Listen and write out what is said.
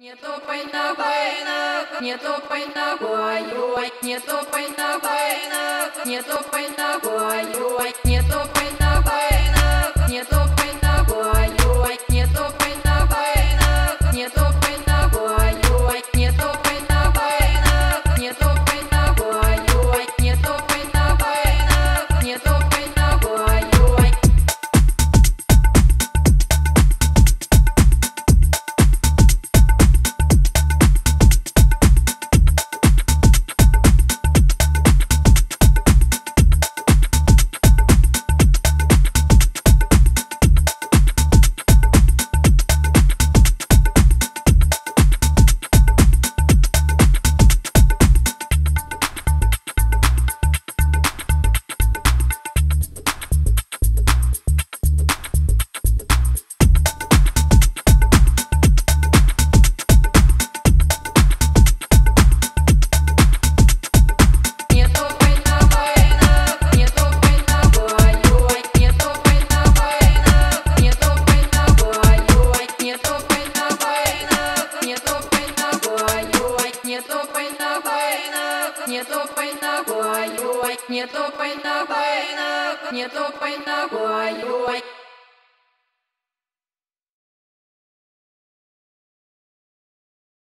Не топай ногой, ног, не топай ногой, ой, не топай ногой, ног, не топай ногой, ой. не топай ногою, не топай ногой, не топай ногою.